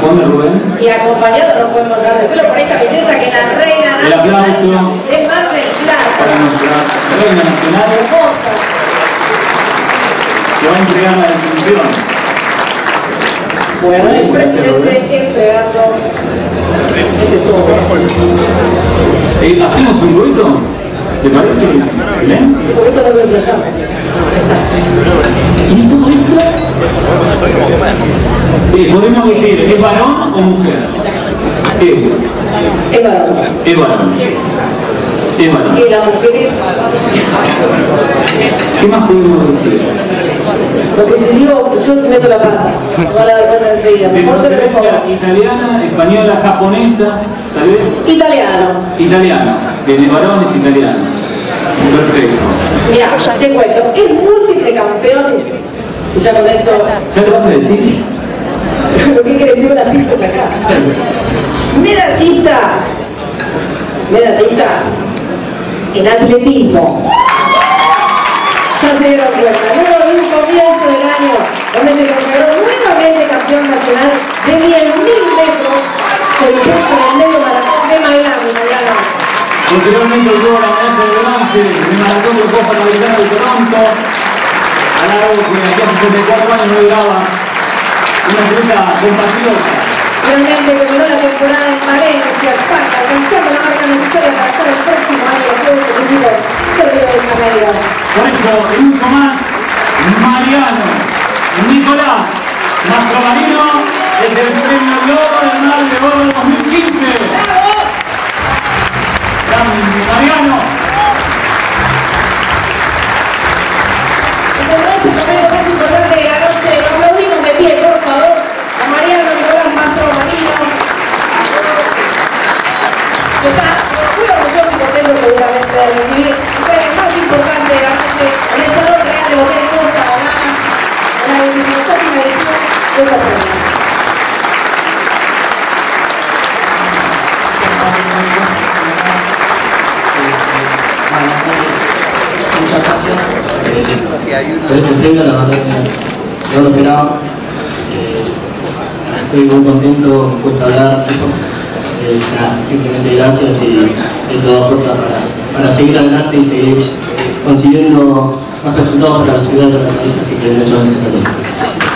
Rubén. Y acompañado no podemos dejar de hacerlo por esta belleza que la reina El nacional aplauso. de Mar del Plata. Para nuestra reina nacional Hermosa. que va a entregar la distinción. Bueno, el presidente entregando este sobre. Eh, ¿Hacemos un dueto? ¿Te parece? ¿Bien? Un poquito de vergüenza. Eh, podemos decir, ¿es varón o mujer? Es. Es varón. Es varón. Es varón. Y las mujeres, ¿Qué más podemos decir? lo que se digo, yo te meto la pata. No van a dar cuenta enseguida. De lo procedencia italiana, española, japonesa, tal vez Italiano. italiana. De varón es italiano. Perfecto. Mira, te cuento, es múltiple campeón. Y ya con esto, ¿Ya le vas a decir? Tengo las pistas acá. Medallista. Medallista en atletismo. Ya se dieron cuenta, luego de un comienzo del año donde se consagró nuevamente campeón nacional de 10.000 metros, se impuso en el medio maratón de Miami. Posteriormente obtuvo la medalla de bronce en el maratón de Copa Americana de Toronto. Al lado que hacía 64 años no llegaba una atleta compatriota. Finalmente terminó la temporada en Valencia, España, alcanzando la marca necesaria para estar el próximo año los Juegos Olímpicos de Río de Janeiro. Por eso, y mucho más, Mariano Nicolás Mastromarino es el premio Globo del Mar de está muy orgulloso y contento seguramente de recibir el más importante de la noche en el Salón Real de Hotel Costa Habana, en la 27 edición de esta premio. Muchas gracias. Por la verdad no lo esperaba. Eh, estoy muy contento, me cuesta hablar. Eh, nada, simplemente gracias y de toda fuerza para, para seguir adelante y seguir consiguiendo más resultados para la ciudad y para el país, así que muchas gracias a todos.